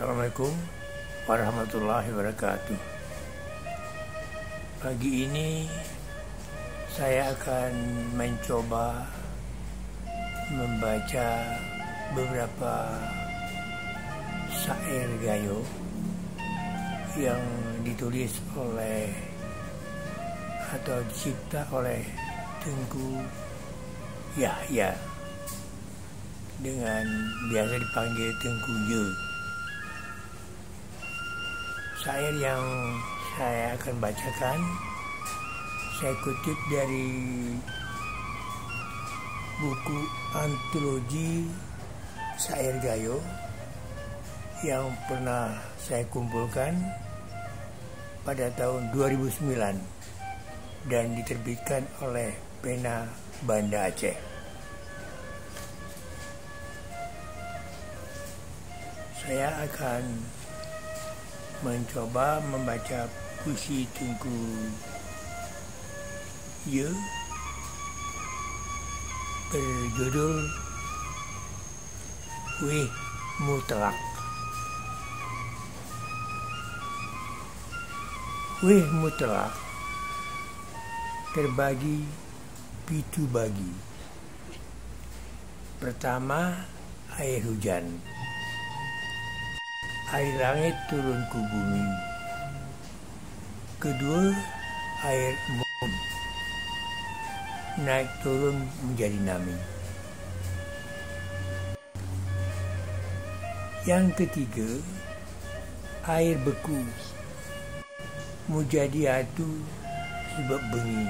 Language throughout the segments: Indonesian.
Assalamualaikum warahmatullahi wabarakatuh. Pagi ini saya akan mencoba membaca beberapa syair gayo yang ditulis oleh atau dicipta oleh Tengku Yahya dengan biasa dipanggil Tengku Ye. Syair yang saya akan bacakan saya kutip dari buku antologi syair gayo yang pernah saya kumpulkan pada tahun 2009 dan diterbitkan oleh Pena Banda Aceh. Saya akan mencoba membaca puisi Tungku Ye berjudul Wih Mutlak. Wih mutlak terbagi pitu bagi. Pertama, air hujan. Air langit turun ke bumi. Kedua, air embun. Naik turun menjadi nami. Yang ketiga, air beku. Menjadi atu sebab bengi.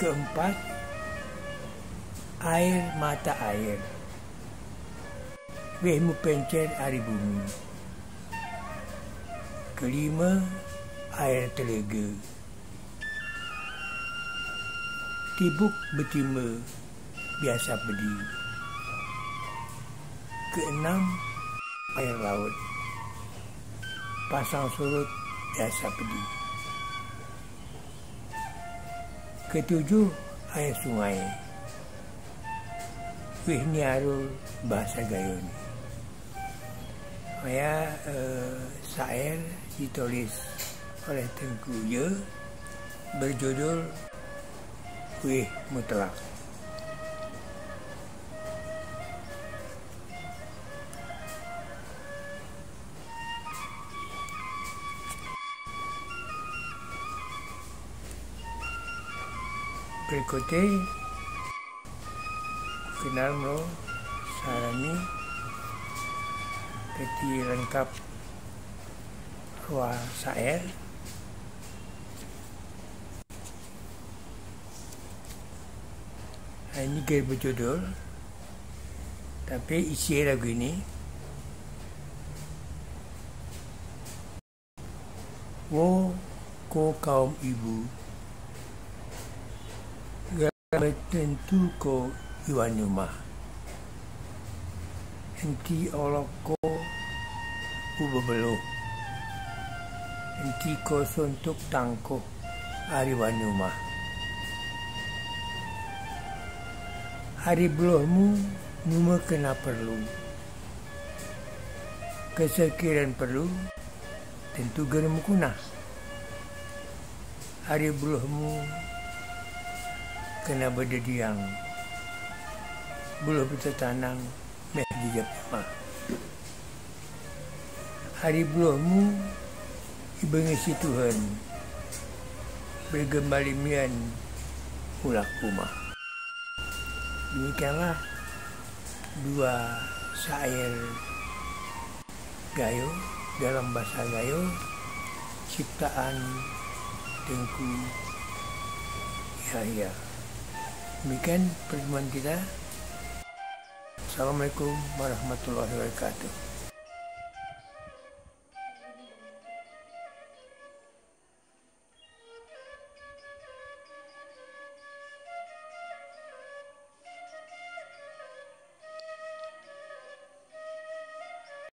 Keempat, air mata air. Wehmu pencer hari bumi. Kelima, air telaga. Tibuk betima biasa pedi. Keenam, air laut. Pasang surut biasa pedi. Ketujuh, air sungai. Wih ni arul bahasa gayo Saya uh, syair ditulis oleh Tengku Ye berjudul Wih Mutlak. Berikutnya kenal lo sarani peti lengkap ruang syair nah, ini gaya berjudul. Tapi isi lagu ini. Wo ko kaum ibu. Tentu ko iwan rumah Enti oloko ubebelo Enti ko suntuk tangko. Ariwan rumah Hari belohmu numa kena perlu. Kesekiran perlu tentu geremu kunah Hari belohmu kena berdediang bulu bertanang meh di Jepang. Hari buluhmu ibengisi Tuhan bergembali mian ulah rumah. Demikianlah dua syair gayo dalam bahasa gayo ciptaan Tengku Yahya. Demikian pertemuan kita. Assalamualaikum warahmatullahi wabarakatuh.